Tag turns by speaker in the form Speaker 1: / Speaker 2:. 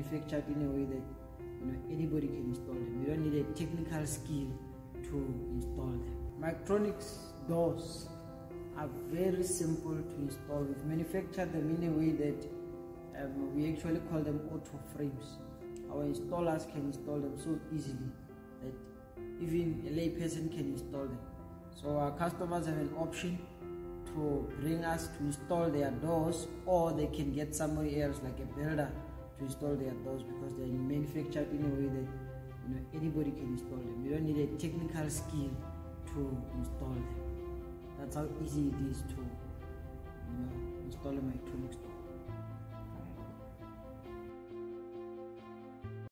Speaker 1: manufactured in a way that you know anybody can install them. You don't need a technical skill to install them. Maiktronix doors are very simple to install. We've manufactured them in a way that um, we actually call them auto frames. Our installers can install them so easily that even a layperson can install them. So our customers have an option to bring us to install their doors or they can get somebody else like a builder to install their doors because they're manufactured in a way that you know anybody can install them. You don't need a technical skill to install them. That's how easy it is to you know install a Maiktronix door.